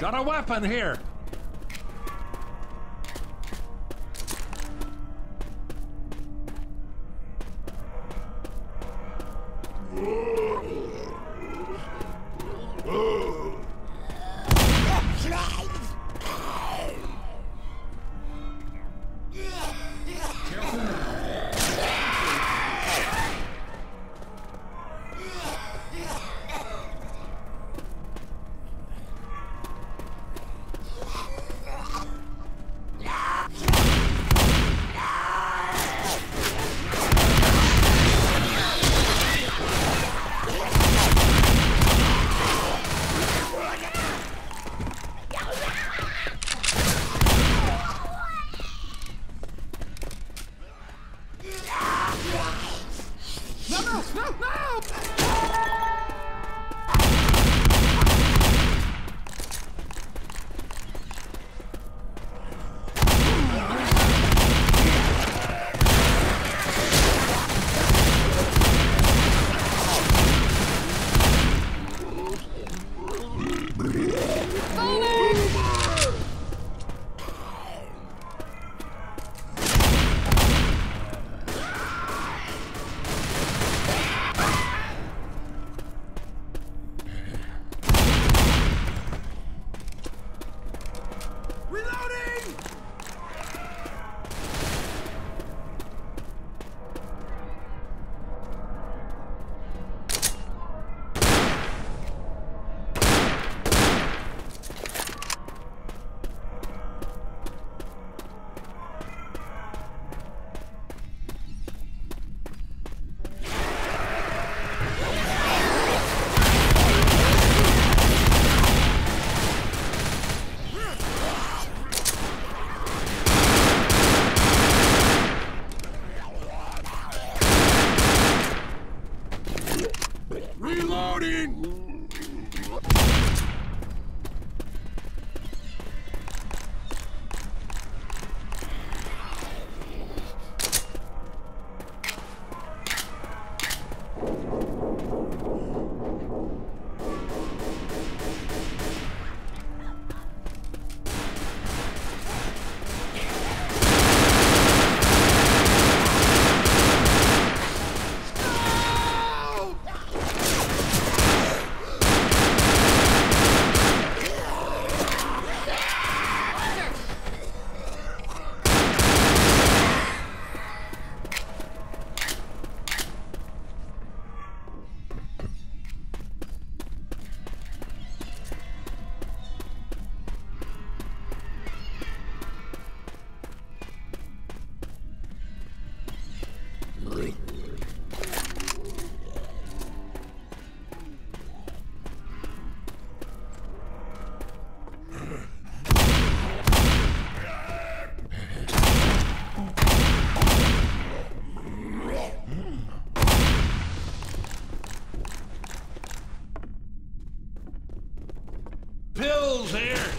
Got a weapon here. No, no, no, 猎鹰 Pills